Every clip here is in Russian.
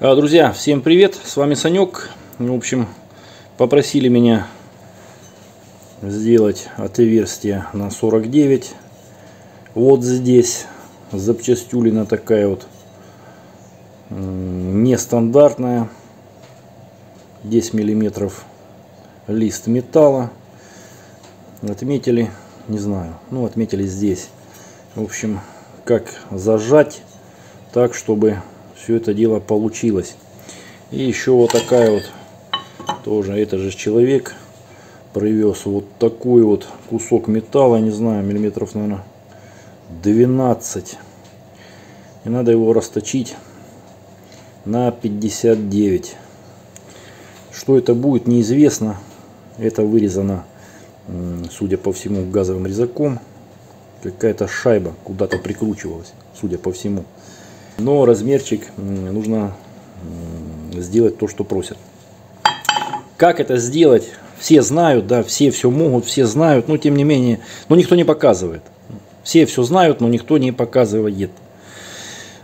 А, Друзья, всем привет, с вами Санек. В общем, попросили меня сделать отверстие на 49. Вот здесь запчастюлина такая вот нестандартная. 10 миллиметров лист металла. Отметили, не знаю, ну отметили здесь. В общем, как зажать так, чтобы все это дело получилось. И еще вот такая вот, тоже это же человек привез вот такой вот кусок металла, не знаю, миллиметров, наверное, 12. И надо его расточить на 59. Что это будет, неизвестно. Это вырезано, судя по всему, газовым резаком. Какая-то шайба куда-то прикручивалась, судя по всему. Но размерчик нужно сделать то, что просят. Как это сделать? Все знают, да, все все могут, все знают, но тем не менее, но никто не показывает. Все все знают, но никто не показывает.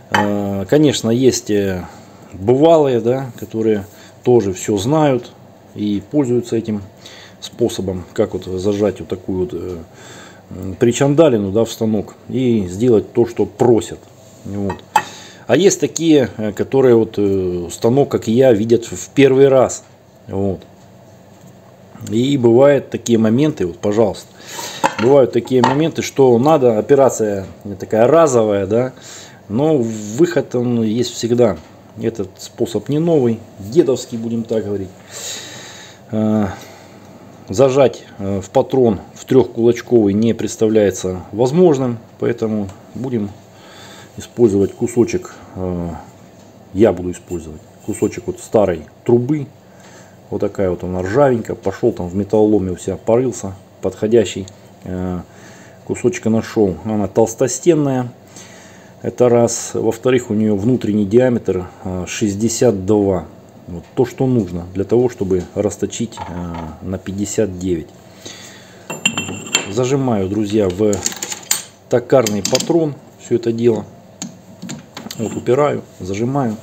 А, конечно, есть э, бывалые, да, которые тоже все знают и пользуются этим способом, как вот зажать вот такую вот э, причандалину да, в станок и сделать то, что просят. Вот. А есть такие, э, которые вот э, станок, как и я, видят в первый раз. Вот. И бывают такие моменты, вот, пожалуйста, бывают такие моменты, что надо, операция такая разовая, да, но выход он есть всегда. Этот способ не новый, дедовский, будем так говорить. Э, зажать в патрон в трехкулачковый не представляется возможным, поэтому будем использовать кусочек, я буду использовать кусочек вот старой трубы. Вот такая вот она ржавенькая. Пошел там в металлоломе у себя порылся. Подходящий кусочка нашел. Она толстостенная. Это раз. Во-вторых, у нее внутренний диаметр 62. Вот то, что нужно для того, чтобы расточить на 59. Зажимаю, друзья, в токарный патрон все это дело. Вот упираю, зажимаю.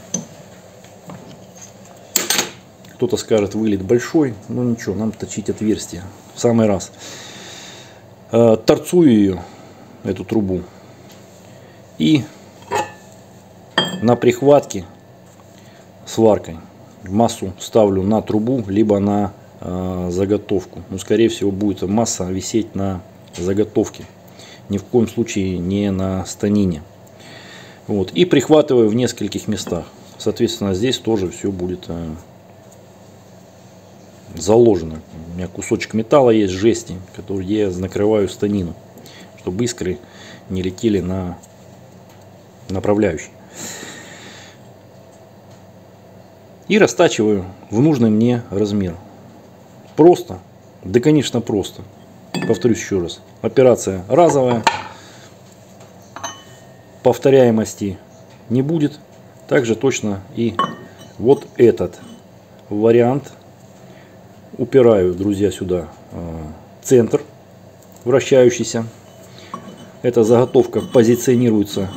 Кто-то скажет, вылет большой. Ну ничего, нам точить отверстие. В самый раз. Э, торцую ее, эту трубу. И на прихватке сваркой массу ставлю на трубу, либо на э, заготовку. Ну, скорее всего, будет масса висеть на заготовке. Ни в коем случае не на станине. Вот. И прихватываю в нескольких местах. Соответственно, здесь тоже все будет э, заложено. У меня кусочек металла есть, жести, который я накрываю станину, чтобы искры не летели на направляющий. И растачиваю в нужный мне размер. Просто, да конечно просто. Повторюсь еще раз. Операция разовая повторяемости не будет. Также точно и вот этот вариант. Упираю, друзья, сюда э, центр вращающийся. Эта заготовка позиционируется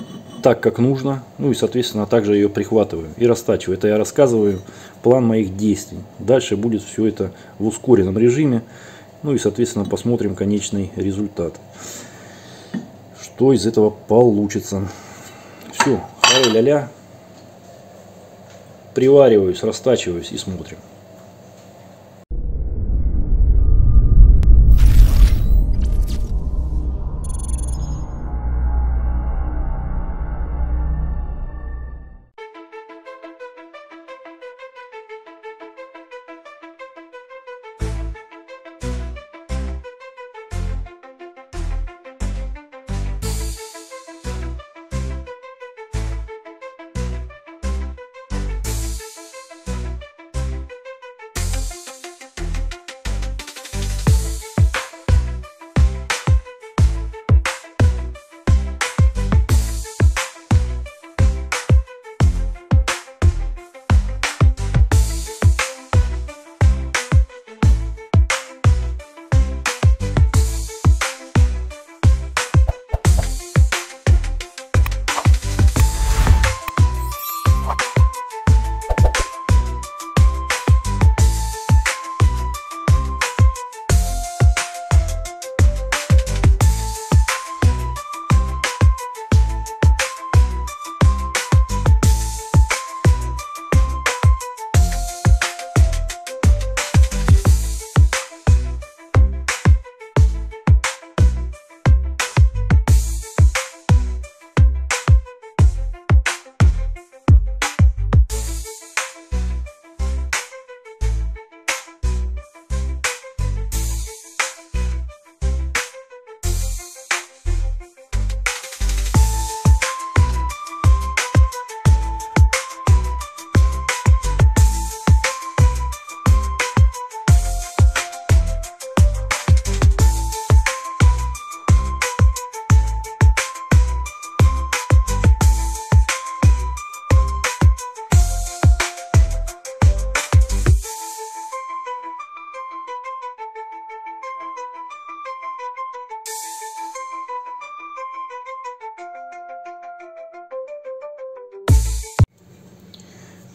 так, как нужно. Ну и, соответственно, также ее прихватываю и растачиваю. Это я рассказываю план моих действий. Дальше будет все это в ускоренном режиме. Ну и, соответственно, посмотрим конечный результат что из этого получится. Все, хары-ля-ля. Привариваюсь, растачиваюсь и смотрим.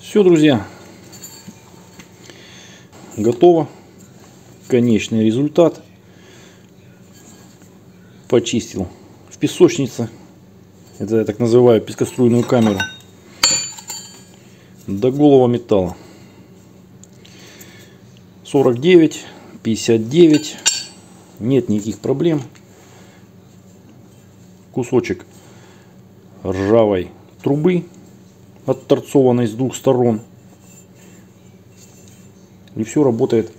Все, друзья. Готово. Конечный результат. Почистил в песочнице. Это я так называю пескоструйную камеру. До голого металла. 49, 59. Нет никаких проблем. Кусочек ржавой трубы, отторцованной с двух сторон. И все работает.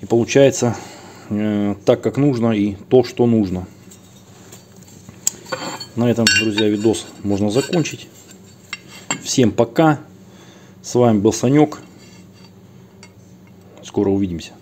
И получается э, так, как нужно и то, что нужно. На этом, друзья, видос можно закончить. Всем пока. С вами был Санек. Скоро увидимся.